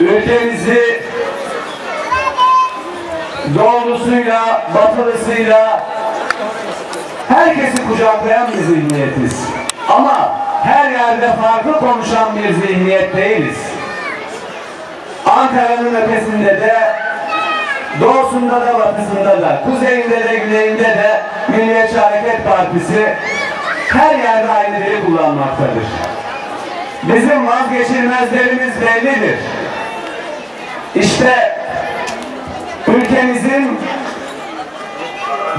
ülkemizi doğrusuyla, batılısıyla herkesi kucaklayan bir zihniyetiz. Ama her yerde farklı konuşan bir zihniyet değiliz. Ankara'nın ötesinde de, doğusunda da batısında da, kuzeyinde de güneyinde de Milliyetçi Hareket Partisi her yerde aynı dili kullanmaktadır. Bizim vazgeçilmezlerimiz bellidir. İşte ülkemizin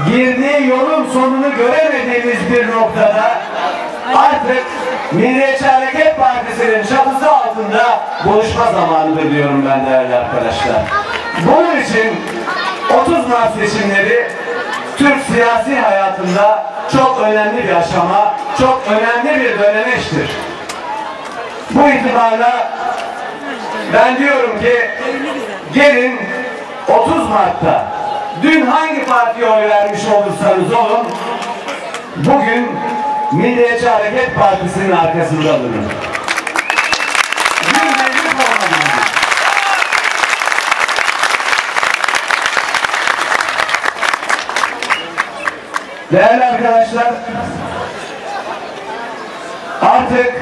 girdiği yolun sonunu göremediğimiz bir noktada artık Milliyetçi Hareket Partisi'nin çatısı altında buluşma zamanıdır diyorum ben değerli arkadaşlar. Bunun için 30 Mart seçimleri Türk siyasi hayatında çok önemli bir aşama, çok önemli bir dönemeçtir. Bu itibarla ben diyorum ki gelin 30 Mart'ta dün hangi partiye oy vermiş olursanız olun bugün Milliyetçi Hareket Partisi'nin arkasında durun. Değerli arkadaşlar artık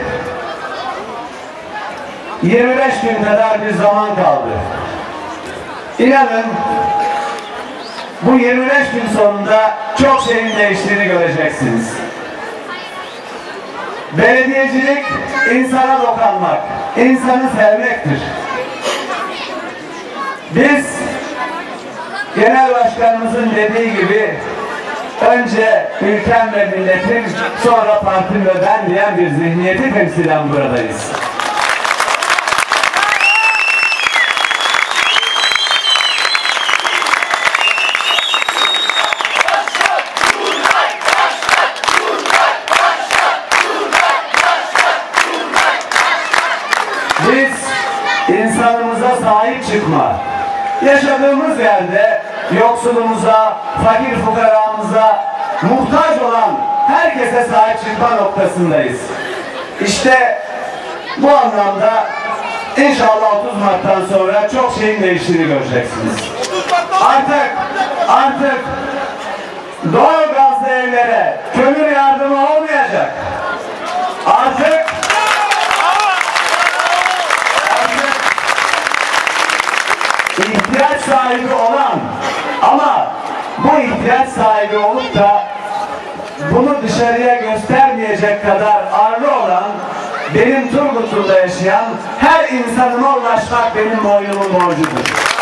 25 gün kadar bir zaman kaldı. İnanın bu 25 gün sonunda çok şeyin değiştiğini göreceksiniz. Belediyecilik insana dokanmak, insanı sevmektir. Biz genel başkanımızın dediği gibi önce ülkem ve milletim sonra partim ve ben diyen bir zihniyeti temsilen buradayız. Biz insanımıza sahip çıkma, yaşadığımız yerde yoksulumuza, fakir fukaramıza, muhtaç olan herkese sahip çıkma noktasındayız. İşte bu anlamda inşallah 30 Mart'tan sonra çok şeyin değiştiğini göreceksiniz. Artık, artık doğal gazlı evlere kömür yardımı sahibi olan ama bu ihtiyaç sahibi olup da bunu dışarıya göstermeyecek kadar ağırlı olan benim Turgutlu'da yaşayan her insanıma ulaşmak benim boynumun borcudur.